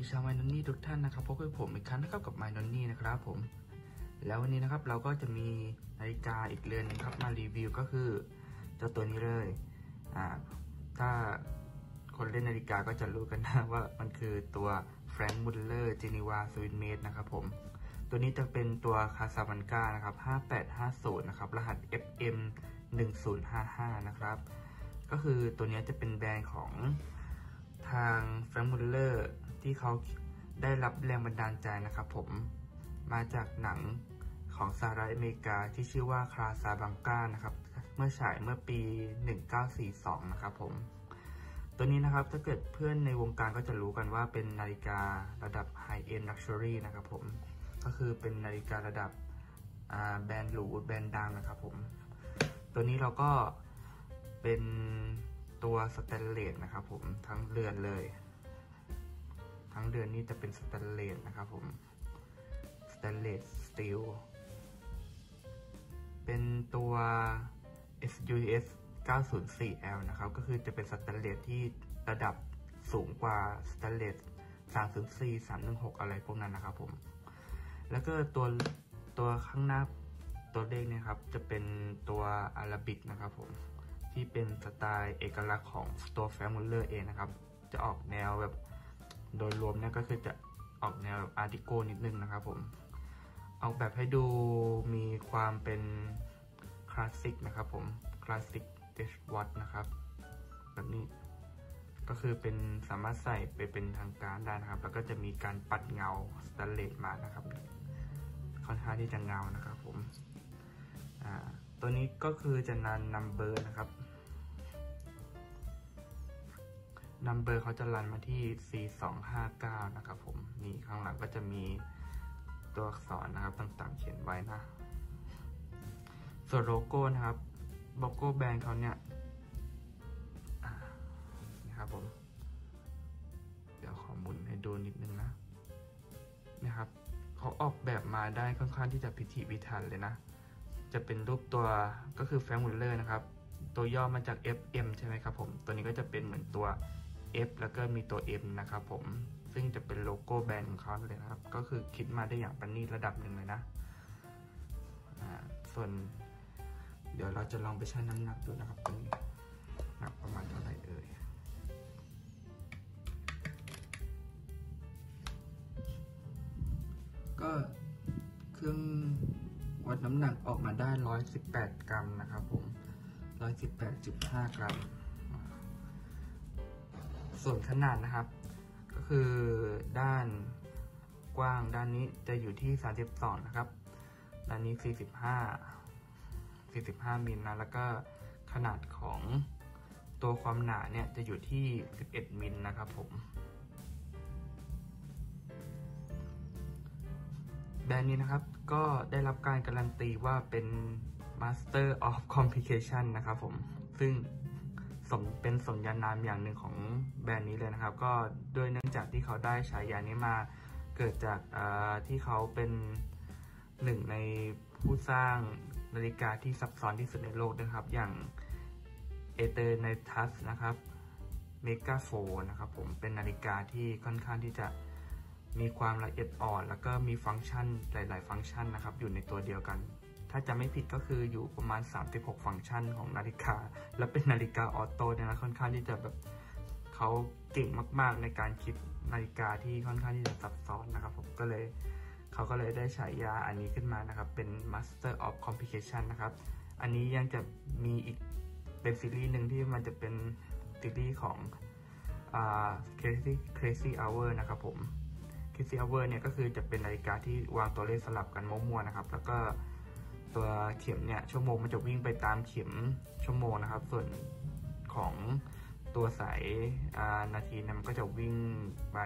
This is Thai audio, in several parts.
ดีชาวไมนนนี่ทุกท่านนะครับพบกับผมอีกครั้งนะครับกับไมนนนี่นะครับผม แล้ววันนี้นะครับเราก็จะมีนาฬิกาอีกเรือนนึงครับมารีวิวก็คือเจ้าตัวนี้เลยอ่าถ้าคนเล่นนาฬิกาก็จะรู้กันนะว่ามันคือตัวแฟรงค์มุลเลอร์เจนีวาสวินเมดนะครับผม ตัวนี้จะเป็นตัวคาซาบันกานะครับ 5850 นะครับ รหัส FM 1055 นะครับ ก็คือตัวนี้จะเป็นแบรนด์ของทางแฟรงค์มุลเลอร์ ที่เขาได้รับแรงบันดาลใจนะครับผมมาจากหนังของสหรัฐอเมริกาที่ชื่อว่าคาซาบังกานะครับ เมื่อฉายเมื่อปี 1942 นะครับผม ตัวนี้นะครับถ้าเกิดเพื่อนในวงการก็จะรู้กันว่าเป็นนาฬิการะดับ High End Luxury นะครับผม ก็คือเป็นนาฬิการะดับแบรนด์หรูแบรนด์ดังนะครับผม ตัวนี้เราก็เป็นตัวสแตนเลสนะครับผมทั้งเรือนเลย ทั้งเรือนนี้จะเป็นสแตนเลสนะครับผมสแตนเลสสตีลเป็นตัว SUS 904L นะครับ ก็คือจะเป็นสแตนเลสที่ระดับสูงกว่าสแตนเลส304 316 อะไรพวกนั้นนะครับผม แล้วก็ตัวตัวข้างหน้าตัวเลขเนี่ยครับ จะเป็นตัว Arabic นะครับผม ที่เป็นสไตล์เอกลักษณ์ของตัว Franck Muller เองนะครับ จะออกแนวแบบ โดยรวมเนี่ยก็คือจะออกแนว Art Deco นิดนึงนะครับผมออกแบบให้ดูมีความเป็นคลาสสิกนะครับผม classic dress watch นะครับแบบนี้ก็คือเป็นสามารถใส่ไปเป็นทางการได้นะครับ แล้วก็จะมีการปัดเงาสแตนเลสมานะครับ ค่อนข้างที่จะเงานะครับผมตัวนี้ก็คือจะนันนัมเบอร์นะครับ นัมเบอร์เขาจะรันมาที่ 4259 นะครับผม นี่ข้างหลังก็จะมีตัวอักษรนะครับต่างๆเขียนไว้นะ ส่วนโลโก้นะครับ โลโก้แบรนด์เขาเนี่ยนะครับผม เดี๋ยวขอหมุนให้ดูนิดนึงนะนะครับเขาออกแบบมาได้ค่อนข้างที่จะพิถีพิถันเลยนะ จะเป็นรูปตัวก็คือแฟรงค์มุลเลอร์นะครับ ตัวย่อมาจาก FM ใช่ไหมครับผม ตัวนี้ก็จะเป็นเหมือนตัว F แล้วก็มีตัว M นะครับผม ซึ่งจะเป็นโลโก้แบรนด์ของเขาเลยนะครับ ก็คือคิดมาได้อย่างประณีตระดับหนึ่งเลยนะ ส่วน เดี๋ยวเราจะลองไปชั่งน้ำหนักดูนะครับตรงนี้หนักประมาณเท่าไหร่เอ่ยก็เครื่องวัดน้ำหนักออกมาได้ 118 กรัมนะครับผม 118.5 กรัม ส่วนขนาดนะครับ ก็คือด้านกว้างด้านนี้จะอยู่ที่ 32 นะครับ ด้านนี้ 45 45มิลนะแล้วก็ขนาดของตัวความหนาเนี่ยจะอยู่ที่ 11มิลนะครับผมแบรนด์นี้นะครับก็ได้รับการการันตีว่าเป็น Master of Complication นะครับผม ซึ่ง สมเป็นสมญานามอย่างหนึ่งของแบรนด์นี้เลยนะครับ ก็ด้วยเนื่องจากที่เขาได้ฉายานี้มาเกิดจากที่เขาเป็นหนึ่งในผู้สร้างนาฬิกาที่ซับซ้อนที่สุดในโลกนะครับ อย่าง Aeternitas นะครับ Mega 4 นะครับผมเป็นนาฬิกาที่ค่อนข้างที่จะมีความละเอียดอ่อน แล้วก็มีฟังก์ชันหลาย ๆ ฟังก์ชันนะครับ อยู่ในตัวเดียวกัน ถ้าจะไม่ผิดก็คืออยู่ประมาณ 36 ฟังก์ชันของนาฬิกา และเป็นนาฬิกาออโต้เนี่ยนะค่อนข้างที่จะแบบเขาเก่งมากๆในการคิดนาฬิกาที่ค่อนข้างที่จะซับซ้อนนะครับผมก็เลยเขาก็เลยได้ฉายาอันนี้ขึ้นมานะครับ เป็น Master of Complication นะครับ อันนี้ยังจะมีอีกเป็นซีรีส์หนึ่งที่มันจะเป็นซีรีส์ของ uh, Crazy Crazy Hour นะครับผม Crazy Hour เนี่ยก็คือจะเป็นนาฬิกาที่วางตัวเลขสลับกันมั่วๆนะครับ แล้วก็ ตัวเข็มเนี่ยชั่วโมงมันจะวิ่งไปตามเข็มชั่วโมงนะครับ ส่วนของตัวสายนาทีเนี่ยมันก็จะวิ่งไป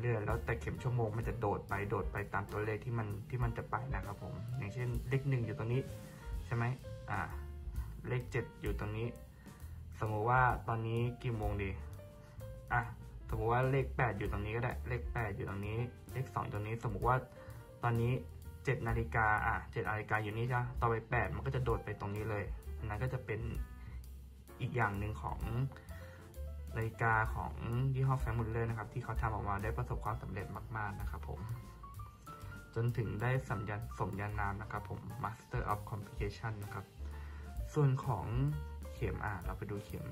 เรื่อยๆแล้วแต่เข็มชั่วโมงมันจะโดดไปโดดไปตามตัวเลขที่มันที่มันจะไปนะครับผม อย่างเช่นเลขหนึ่งอยู่ตรงนี้ใช่ไหมอ่าเลขเจ็ดอยู่ตรงนี้ สมมติว่าตอนนี้กี่โมงดีอะสมมติว่าเลขแปดอยู่ตรงนี้ก็ได้เลขแปดอยู่ตรงนี้ เลขสองตรงนี้ สมมติว่าตอนนี้ เจ็ดนาฬิกาอะเจ็ดนาฬิกาอยู่นี่จ้ะต่อไปแปดมันก็จะโดดไปตรงนี้เลยอันนั้นก็จะเป็นอีกอย่างหนึ่งของนาฬิกาของยี่ห้อแฟงมุลเลอร์นะครับ ที่เขาทำออกมาได้ประสบความสำเร็จมาก ๆ นะครับผม จนถึงได้สัญญาสมญานามนะครับผม Master of Complication นะครับ ส่วนของเข็มอะเราไปดูเข็ม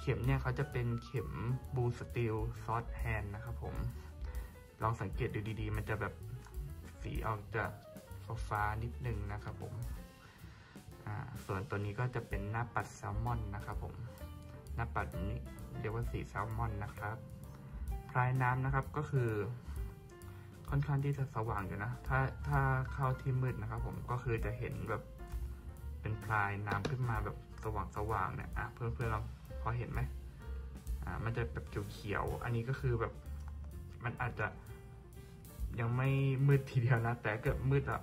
เข็มเนี่ยเขาจะเป็นเข็มบูสตีลซอสแฮนนะครับผม ลองสังเกตดูดีๆ มันจะแบบ สีออกจะฟ้าๆนิดนึงนะครับผมส่วนตัวนี้ก็จะเป็นหน้าปัดแซลมอนนะครับผม หน้าปัดนี้เรียกว่าสีแซลมอนนะครับพลายน้ำนะครับก็คือ ค่อนข้างที่จะสว่างอยู่นะ ถ้าถ้าเข้าที่มืดนะครับ ผมก็คือจะเห็นแบบเป็นพลายน้ำขึ้นมาแบบสว่างสว่างเนี่ยอะเพื่อนเพื่อนลองพอเห็นไหมอ่ามันจะแบบเขียวๆอันนี้ก็คือแบบมันอาจจะ ยังไม่มืดทีเดียวนะ แต่เกิดมืดอะ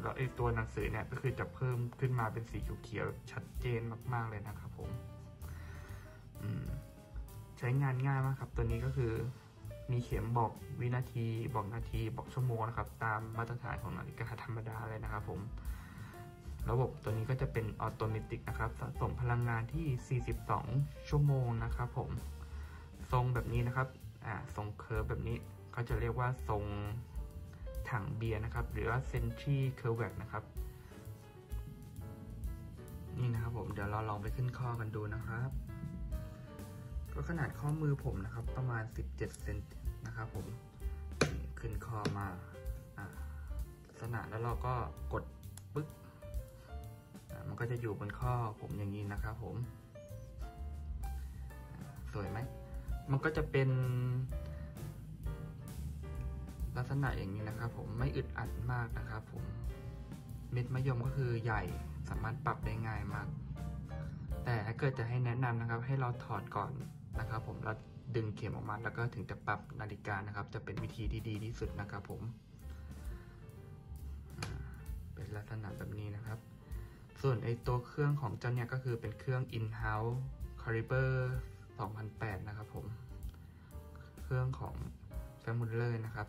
แล้วไอ้ตัวหนังสือเนี่ยก็คือจะเพิ่มขึ้นมาเป็นสีเขียวๆชัดเจนมากๆเลยนะครับผมใช้งานง่ายมากครับ ตัวนี้ก็คือมีเข็มบอกวินาที บอกนาที บอกชั่วโมงนะครับ ตามมาตรฐานของนาฬิกาธรรมดาเลยนะครับผมระบบตัวนี้ก็จะเป็นออโตเมติกนะครับสะสมพลังงานที่ 42 ชั่วโมงนะครับผม ทรงแบบนี้นะครับ อ่า ทรง curve แบบนี้เขาจะเรียกว่าทรง ถังเบียร์นะครับ หรือว่า Cintrée Curvex นะครับ นี่นะครับผมเดี๋ยวเราลองไปขึ้นข้อกันดูนะครับ ก็ขนาดข้อมือผมนะครับ ประมาณ 17เซนนะครับผมขึ้นข้อมาลักษณะแล้วเราก็กดปึ๊กมันก็จะอยู่บนข้อผมอย่างนี้นะครับผม สวยไหมมันก็จะเป็น กษณะอย่างนี้นะครับ ผมไม่อึดอัดมากนะครับ ผมเม็ดมะยมก็คือใหญ่สามารถปรับได้ง่ายมาก แต่ถ้าเกิดจะให้แนะนำนะครับ ให้เราถอดก่อนนะครับ ผมแล้วดึงเข็มออกมาแล้วก็ถึงจะปรับนาฬิกานะครับ จะเป็นวิธีที่ดีที่สุดนะครับ ผม เป็นลักษณะแบบนี้นะครับ ส่วนไอตัวเครื่องของเจ้าเนี่ยก็คือเป็นเครื่อง in-house caliber 2008 นะครับ ผม เครื่องของ f a m u l e r นะครับ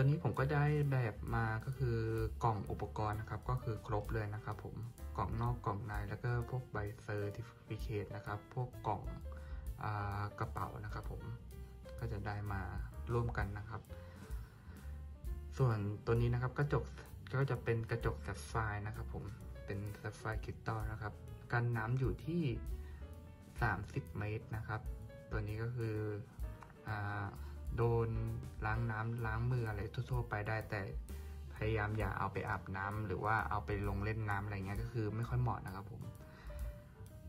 ตัวนี้ผมก็ได้แบบมาก็คือกล่องอุปกรณ์นะครับ ก็คือครบเลยนะครับ ผมกล่องนอกกล่องในแล้วก็พวกใบ certificate นะครับ พวกกล่องอกระเป๋านะครับ ผมก็จะได้มาร่วมกันนะครับ ส่วนตัวนี้นะครับกระจกก็จะเป็นกระจก sapphire นะครับ ผมเป็น sapphire crystal นะครับกันน้ำอยู่ที่ 30 เมตรนะครับ ตัวนี้ก็คืออ โดนล้างน้ำล้างมืออะไรทั่วๆไปได้ แต่พยายามอย่าเอาไปอาบน้ำหรือว่าเอาไปลงเล่นน้ำอะไรเงี้ยก็คือไม่ค่อยเหมาะนะครับผม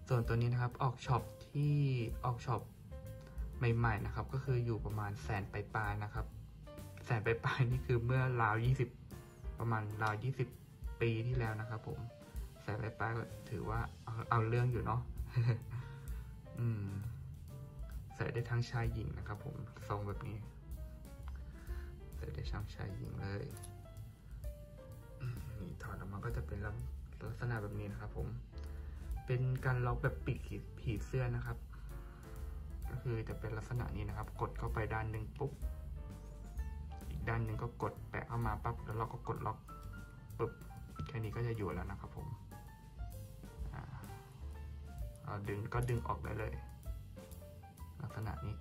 ส่วนตัวนี้นะครับออก shopที่ออกช็อปใหม่ๆนะครับ ก็คืออยู่ประมาณแสนปลายๆนะครับ แสนปลายๆนี่คือเมื่อราว20ประมาณราว20ปีที่แล้วนะครับผมแสนปลายๆก็ถือว่าเอาเอาเรื่องอยู่เนาะอืม ใส่ได้ทั้งชายหญิงนะครับผมทรงแบบนี้ ใส่ได้ทั้งชายหญิงเลยนี่ถอดออกมาก็จะเป็นลักษณะแบบนี้นะครับ ผม เป็นการล็อกแบบปิดผีเสื้อนะครับ ก็คือจะเป็นลักษณะนี้นะครับ กดเข้าไปด้านหนึ่งปุ๊บอีกด้านหนึ่งก็กดแปะเข้ามาปั๊บแล้วเราก็กดล็อกปุ๊บแค่นี้ก็จะอยู่แล้วนะครับ ผมเราดึงก็ดึงออกได้เลย ณะนี้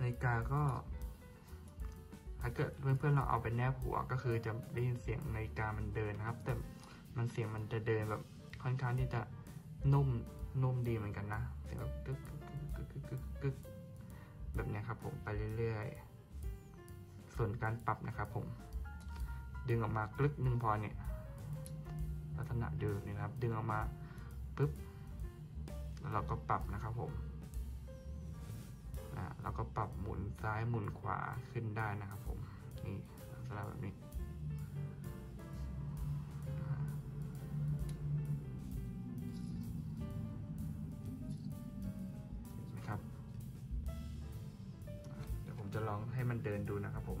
นาฬิกาก็ ถ้าเกิดเพื่อนๆเราเอาไปแนบหัวก็คือจะได้ยินเสียงนาฬิกามันเดินนะครับ แต่มันเสียงมันจะเดินแบบค่อนข้างที่จะนุ่มนุ่มดีเหมือนกันนะ เสียงแบบกึกกึกกึกกึกกึกกึกแบบนี้ครับผมไปเรื่อยๆ ส่วนการปรับนะครับผม ดึงออกมากลึกหนึ่งพอเนี่ยลักษณะเดิมนี่ครับ ดึงออกมาปุ๊บ แล้วเราก็ปรับนะครับผมนะเราก็ปรับหมุนซ้ายหมุนขวาขึ้นได้นะครับผมนี่ลักษณะแบบนี้นะครับ เดี๋ยวผมจะลองให้มันเดินดูนะครับผม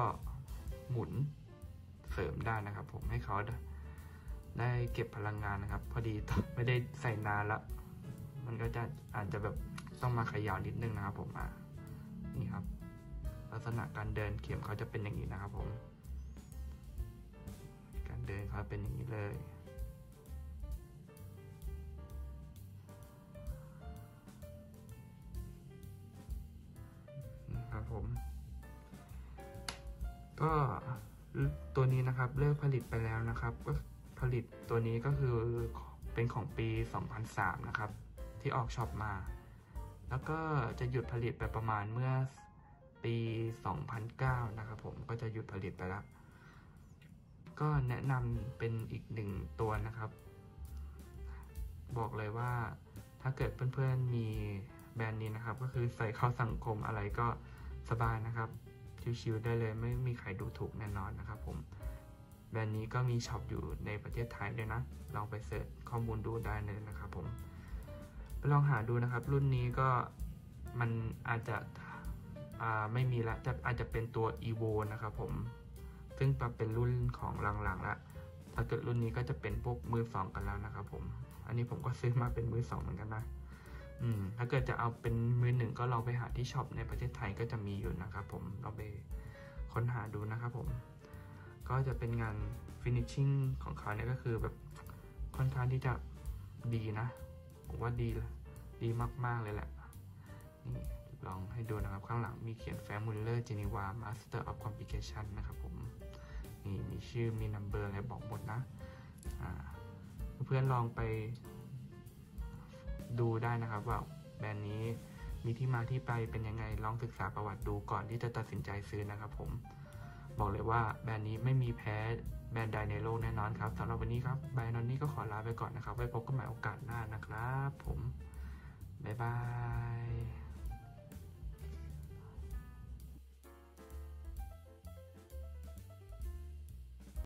ก็หมุนเสริมได้นะครับ ผมให้เขาได้เก็บพลังงานนะครับ พอดีไม่ได้ใส่นานละ มันก็จะอาจจะแบบต้องมาขยาวนิดนึงนะครับ ผมอะนี่ครับ ลักษณะการเดินเข็มเขาจะเป็นอย่างนี้นะครับ ผม การเดินเขาเป็นอย่างนี้เลย ก็ตัวนี้นะครับเลิกผลิตไปแล้วนะครับ ก็ผลิตตัวนี้ก็คือเป็นของปี 2003 นะครับ ที่ออกช็อปมา แล้วก็จะหยุดผลิตไปประมาณเมื่อปี 2009 นะครับผมก็จะหยุดผลิตไปแล้ว ก็แนะนำเป็นอีกหนึ่งตัวนะครับ บอกเลยว่าถ้าเกิดเพื่อนๆมีแบรนด์นี้นะครับ ก็คือใส่เข้าสังคมอะไรก็สบายนะครับ ชิวๆได้เลยไม่มีใครดูถูกแน่นอนนะครับผมแบรนด์นี้ก็มีช็อปอยู่ในประเทศไทยด้วยนะ ลองไปเสิร์ชข้อมูลดูได้เลยนะครับผมไปลองหาดูนะครับ รุ่นนี้ก็มันอาจจะไม่มีละแต่อาจจะเป็นตัว evo นะครับผม ซึ่งเป็นรุ่นของหลังๆละถ้าเกิดรุ่นนี้ก็จะเป็นพวกมือสองกันแล้วนะครับผม อันนี้ผมก็ซื้อมาเป็นมือสองเหมือนกันนะ อืมถ้าเกิดจะเอาเป็นมือหนึ่งก็ลองไปหาที่ช็อปในประเทศไทยก็จะมีอยู่นะครับผมลองไปค้นหาดูนะครับผม ก็จะเป็นงาน finishing ของเขาเนี่ยก็คือแบบค่อนข้างที่จะดีนะ ผมว่าดีดีมาก ๆ เลยแหละ นี่ลองให้ดูนะครับ ข้างหลังมีเขียนแฟมูลเลอร์เจนีวา Master of Complication นะครับผม นี่มีชื่อมีนัมเบอร์อะไรบอกหมดนะ เพื่อนลองไป ดูได้นะครับว่าแบรนด์นี้มีที่มาที่ไปเป็นยังไงลองศึกษาประวัติดูก่อนที่จะตัดสินใจซื้อนะครับผม บอกเลยว่าแบรนด์นี้ไม่มีแพ้แบรนด์ใดในโลกแน่นอนครับสำหรับวันนี้ครับแบรนด์นนี้ก็ขอลาไปก่อนนะครับ ไว้พบกันใหม่โอกาสหน้านะครับ ผม บ๊ายบาย